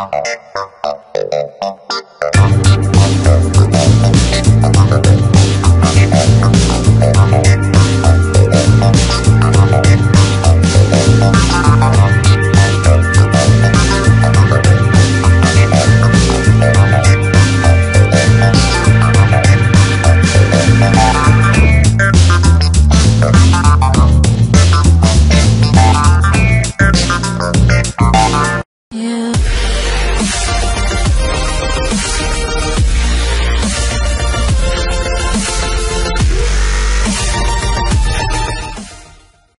Uh-huh.